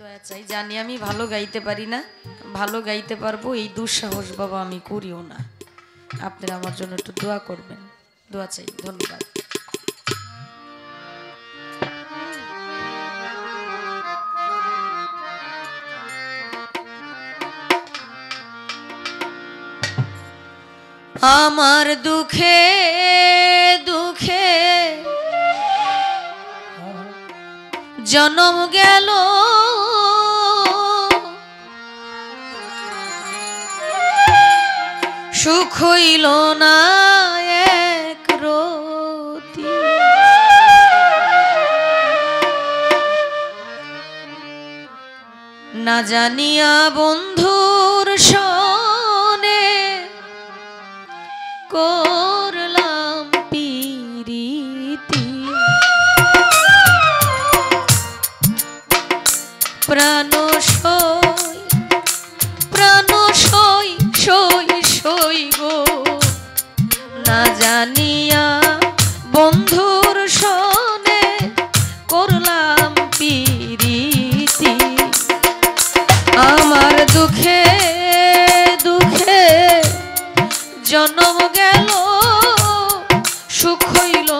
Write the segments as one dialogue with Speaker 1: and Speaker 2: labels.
Speaker 1: দয়া চাই জানি আমি ভালো গাইতে পারি না, ভালো গাইতে পারব, এই দুঃসাহস বাবা আমি করিও না। আপনারা আমার জন্য একটু দোয়া করবেন। দোয়া চাই, ধন্যবাদ। আমার দুঃখে দুঃখে জনম গেল সুখ হইল না এক রতি। না জানিয়া বন্ধুর জানিয়া বন্ধুর সনে করলাম পিরিতি। আমার দুঃখে দুঃখে জন্ম গেল সুখ হইল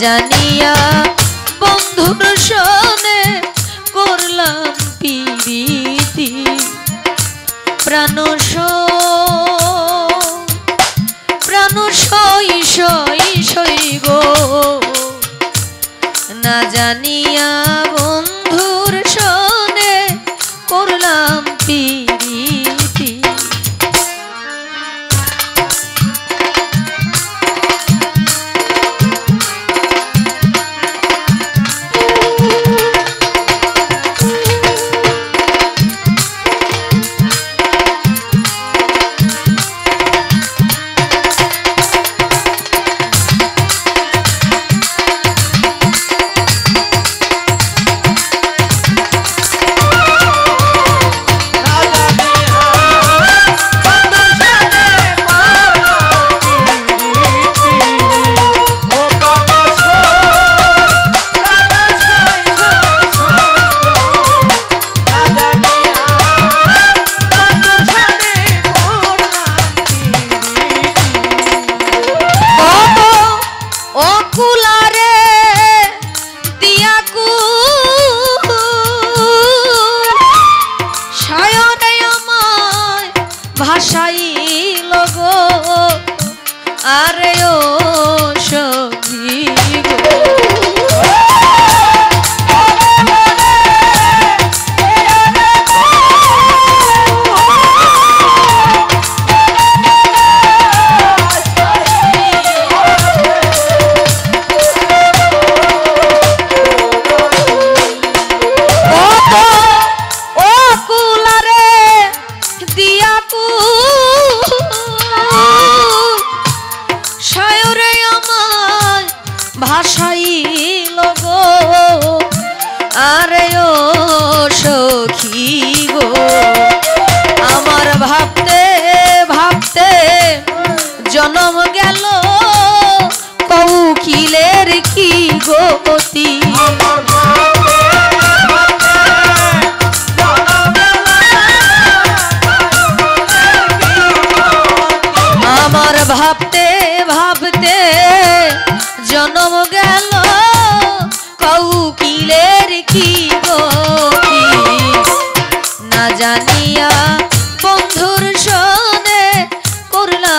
Speaker 1: জানিয়া বন্ধুর সনে করলাম পিরিতি। প্রাণ প্রাণ সই সই সই গো। না জানিয়া আমায় ভাসাইল গো। আরে ও সখী গো, আমার ভাবতে ভাবতে জনম গেল কৌকিলের কি গতি?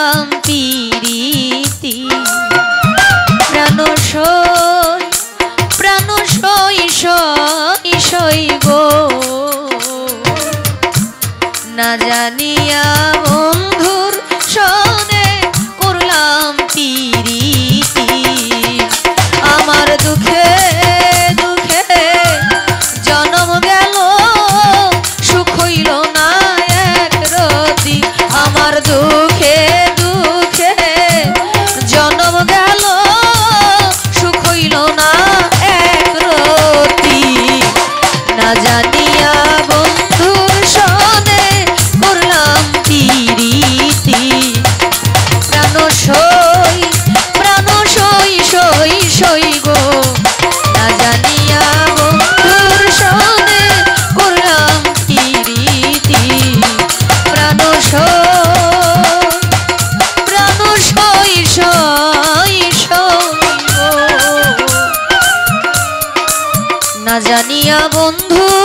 Speaker 1: um বন্ধু।